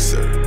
producer.